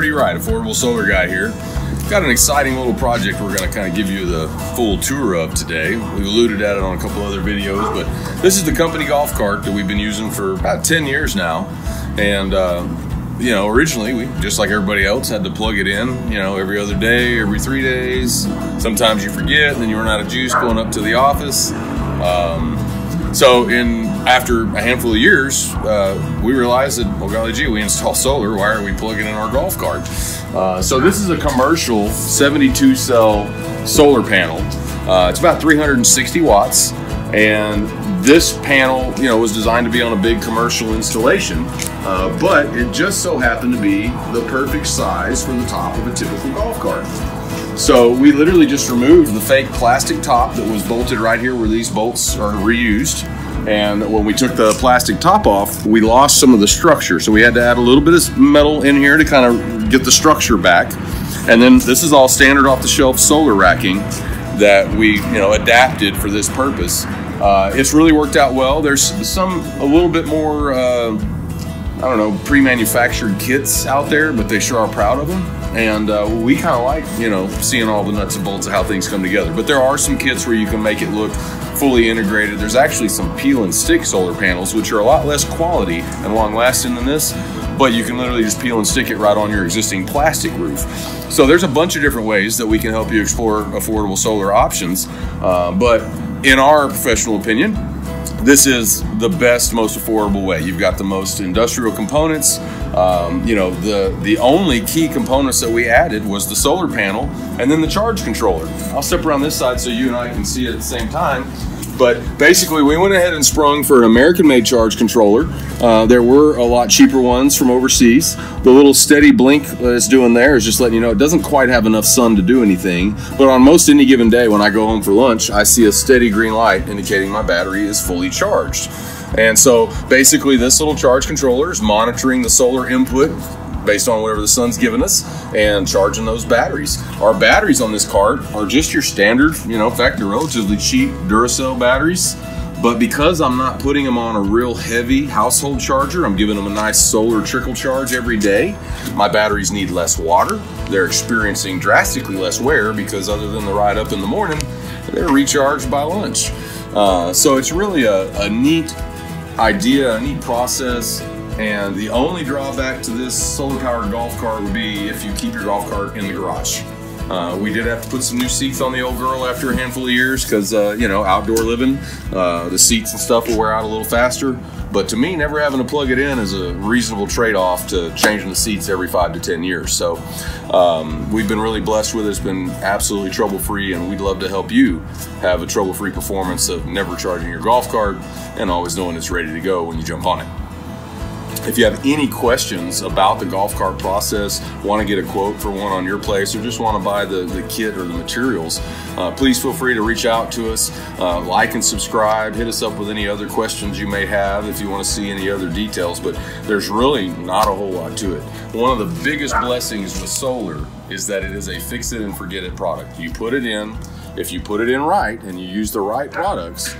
right, affordable solar guy here. Got an exciting little project we're going to kind of give you the full tour of today. We've alluded at it on a couple other videos, but this is the company golf cart that we've been using for about 10 years now. And, uh, you know, originally we, just like everybody else, had to plug it in, you know, every other day, every three days. Sometimes you forget, and then you run out of juice going up to the office. Um, so in after a handful of years, uh, we realized that, well, golly gee, we install solar. Why are we plugging in our golf cart? Uh, so this is a commercial 72 cell solar panel. Uh, it's about 360 watts, and this panel, you know, was designed to be on a big commercial installation, uh, but it just so happened to be the perfect size for the top of a typical golf cart. So we literally just removed the fake plastic top that was bolted right here where these bolts are reused. And when we took the plastic top off, we lost some of the structure. So we had to add a little bit of metal in here to kind of get the structure back. And then this is all standard off the shelf solar racking that we, you know, adapted for this purpose. Uh, it's really worked out well. There's some a little bit more, uh, I don't know, pre-manufactured kits out there, but they sure are proud of them. And uh, we kind of like, you know, seeing all the nuts and bolts of how things come together. But there are some kits where you can make it look fully integrated. There's actually some peel and stick solar panels, which are a lot less quality and long lasting than this, but you can literally just peel and stick it right on your existing plastic roof. So there's a bunch of different ways that we can help you explore affordable solar options. Uh, but in our professional opinion, this is the best, most affordable way. You've got the most industrial components. Um, you know, the the only key components that we added was the solar panel and then the charge controller. I'll step around this side so you and I can see it at the same time. But basically, we went ahead and sprung for an American-made charge controller. Uh, there were a lot cheaper ones from overseas. The little steady blink it's doing there is just letting you know it doesn't quite have enough sun to do anything. But on most any given day, when I go home for lunch, I see a steady green light indicating my battery is fully charged. And so basically, this little charge controller is monitoring the solar input based on whatever the sun's giving us and charging those batteries. Our batteries on this cart are just your standard, you know, in fact, they're relatively cheap Duracell batteries. But because I'm not putting them on a real heavy household charger, I'm giving them a nice solar trickle charge every day. My batteries need less water. They're experiencing drastically less wear because other than the ride up in the morning, they're recharged by lunch. Uh, so it's really a, a neat idea, a neat process. And the only drawback to this solar powered golf cart would be if you keep your golf cart in the garage. Uh, we did have to put some new seats on the old girl after a handful of years because, uh, you know, outdoor living, uh, the seats and stuff will wear out a little faster. But to me, never having to plug it in is a reasonable trade off to changing the seats every five to 10 years. So um, we've been really blessed with it. It's been absolutely trouble free, and we'd love to help you have a trouble free performance of never charging your golf cart and always knowing it's ready to go when you jump on it. If you have any questions about the golf cart process, want to get a quote for one on your place, or just want to buy the, the kit or the materials, uh, please feel free to reach out to us, uh, like and subscribe, hit us up with any other questions you may have if you want to see any other details. But there's really not a whole lot to it. One of the biggest blessings with solar is that it is a fix it and forget it product. You put it in, if you put it in right and you use the right products,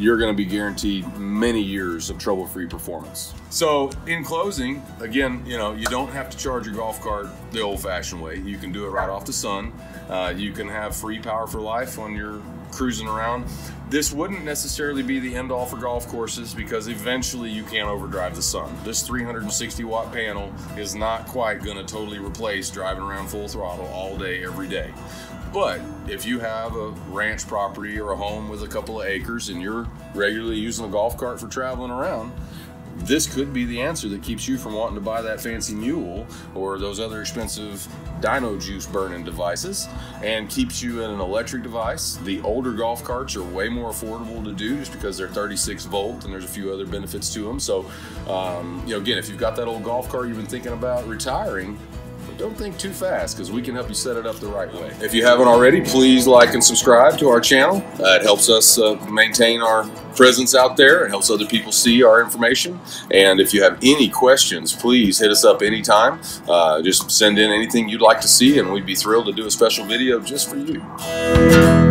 you're going to be guaranteed many years of trouble-free performance. So in closing, again, you know, you don't have to charge your golf cart the old-fashioned way. You can do it right off the sun. Uh, you can have free power for life on you're cruising around. This wouldn't necessarily be the end all for golf courses because eventually you can't overdrive the sun. This 360 watt panel is not quite going to totally replace driving around full throttle all day, every day. But if you have a ranch property or a home with a couple of acres and you're regularly using a golf cart for traveling around, this could be the answer that keeps you from wanting to buy that fancy mule or those other expensive dyno juice burning devices and keeps you in an electric device. The older golf carts are way more affordable to do just because they're 36 volt and there's a few other benefits to them. So, um, you know, again, if you've got that old golf cart you've been thinking about retiring, don't think too fast because we can help you set it up the right way. If you haven't already, please like and subscribe to our channel. Uh, it helps us uh, maintain our presence out there. It helps other people see our information. And if you have any questions, please hit us up anytime. Uh, just send in anything you'd like to see, and we'd be thrilled to do a special video just for you.